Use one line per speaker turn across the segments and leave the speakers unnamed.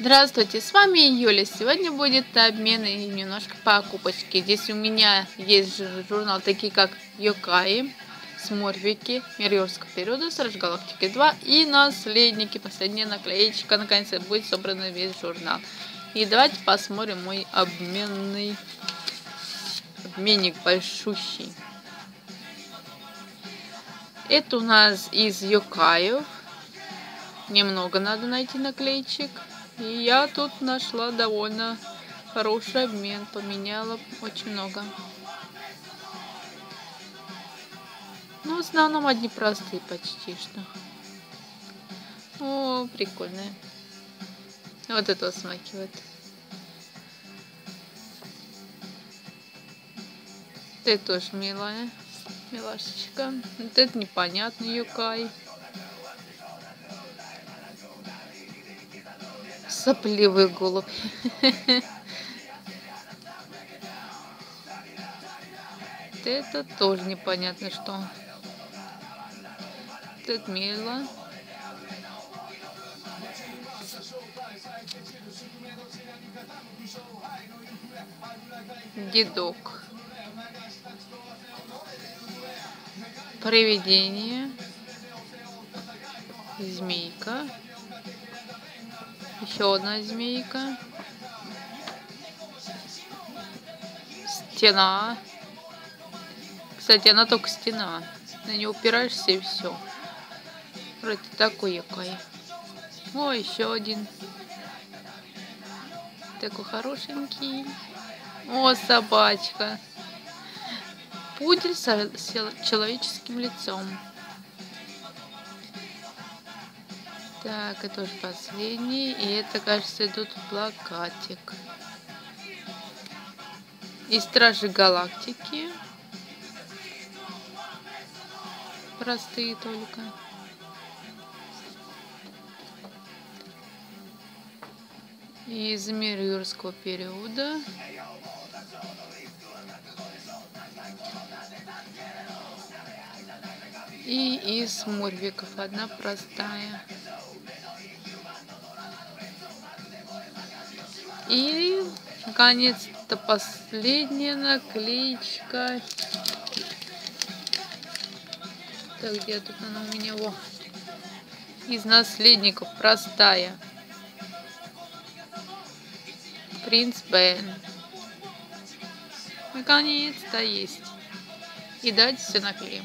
Здравствуйте, с вами Юля. Сегодня будет обмен и немножко покупочки. Здесь у меня есть журнал такие как Йокаи, Сморвики, Мир юрского периода, Страж Галактики 2 и Наследники. Последняя наклеечка. Наконец будет собран весь журнал. И давайте посмотрим мой обменный обменник большущий. Это у нас из Йокаев. Немного надо найти наклеечек. И я тут нашла довольно хороший обмен, поменяла очень много. Ну, в основном одни простые почти что. О, прикольные. Вот это смакивает. Это тоже милая. Милашечка. Вот это непонятный юкай. Сопливый голубь. Это тоже непонятно что. Это мило. Дедок. Привидение. Змейка. Еще одна змейка. Стена. Кстати, она только стена. На нее упираешься и все. Вроде такой якой. О, еще один. Такой хорошенький. О, собачка. Пудель с человеческим лицом. Так, это уже последний. И это, кажется, идут плакатик. И Стражи Галактики. Простые только. Из мира юрского периода. И из морвиков одна простая. И, наконец-то, последняя наклеечка. Так, где тут она у меня? Во. Из наследников, простая. Принц Бен. Наконец-то есть. И дальше все наклеим.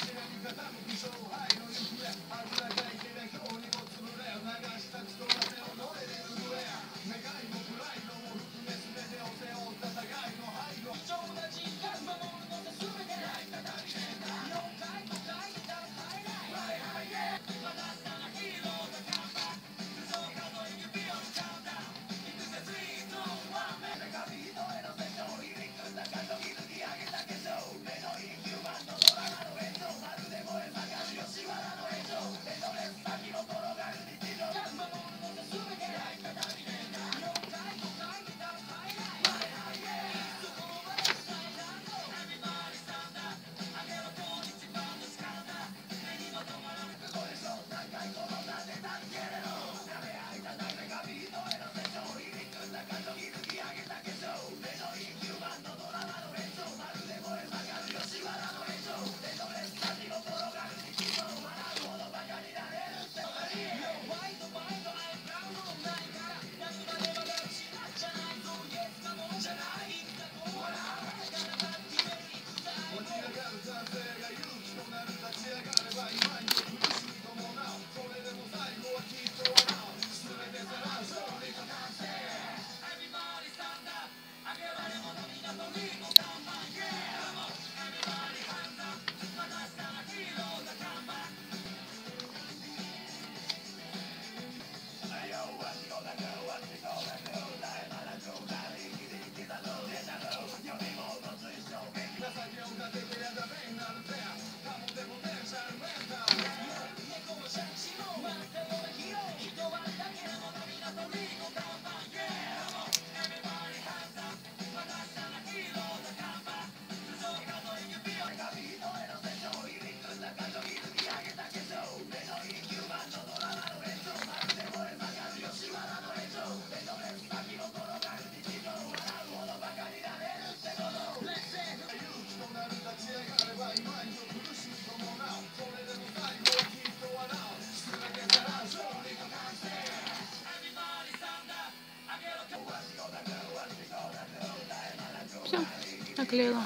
наклеила.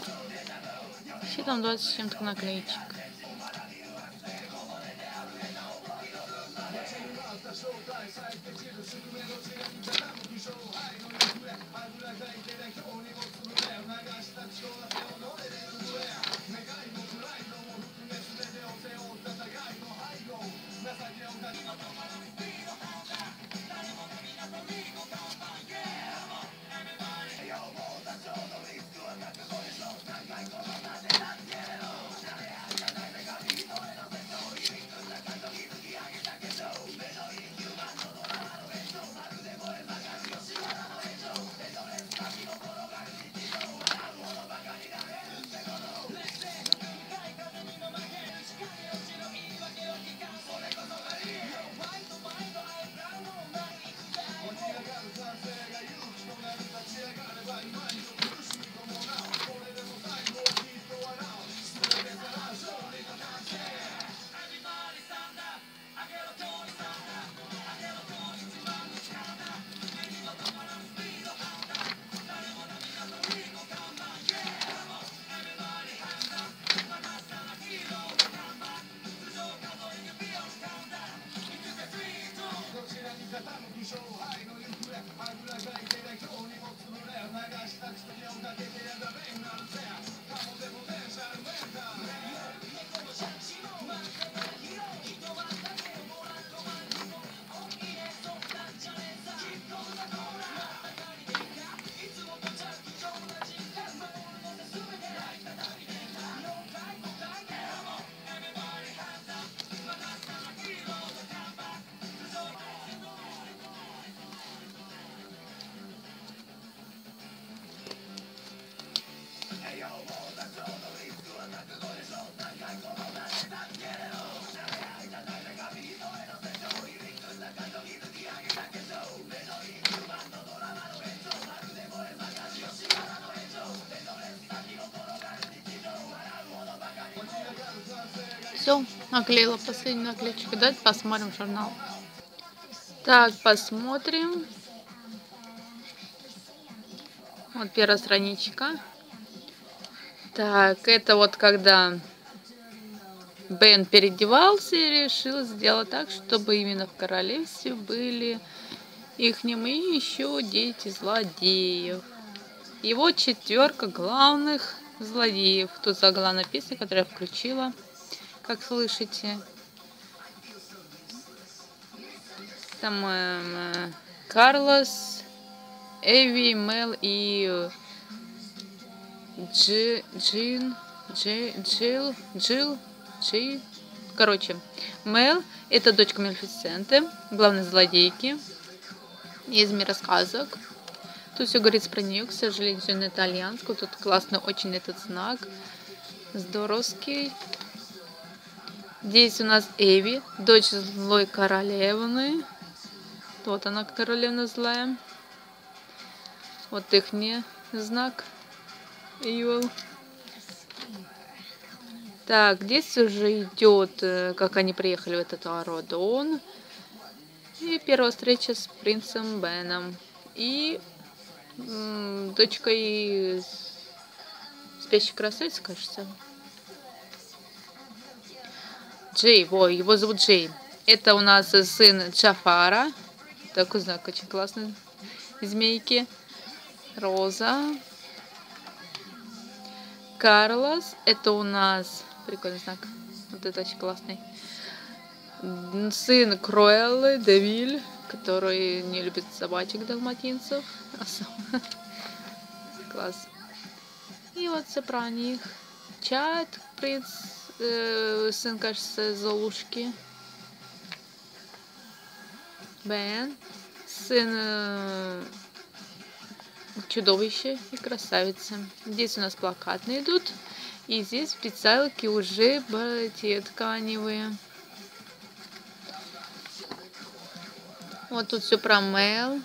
Все там 20 с чем-то наклеечек. Все, наклеила последнюю наклеечку. Давайте посмотрим журнал. Так, посмотрим. Вот первая страничка. Так, это вот когда Бен переодевался и решил сделать так, чтобы именно в королевстве были их и еще дети злодеев. Его четверка главных злодеев. Тут заглавная песня, которую я включила как слышите. Там э, Карлос, Эви, Мел и Джи, Джин, Джи, Джил, Джил, Джи. Короче, Мел – это дочка Мельфисенты, главной злодейки из мира сказок. Тут все говорится про нее, к сожалению, все на итальянском. Тут классный очень этот знак. Здоровский. Здесь у нас Эви, дочь злой королевны. Вот она, королевна злая. Вот их не знак. Evil. Так, здесь уже идет, э, как они приехали в этот Ародон. И первая встреча с принцем Беном. И дочкой спящей красавицы, кажется. Джей, ой, его зовут Джей. Это у нас сын Джафара. Такой знак очень классный. Змейки. Роза. Карлос. Это у нас... Прикольный знак. Вот это очень классный. Сын Круэллы, Девиль, который не любит собачек далматинцев. Класс. И вот все про них. Чат, принц сын, кажется, Золушки. Бен. Сын э, чудовище и красавица. Здесь у нас плакатные идут. И здесь специалки уже те тканевые. Вот тут все про Мэл.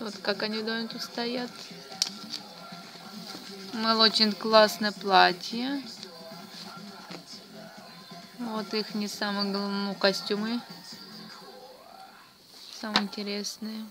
Вот как они дома тут стоят. Мэл очень классное платье. Вот их не самые ну, костюмы. Самые интересные.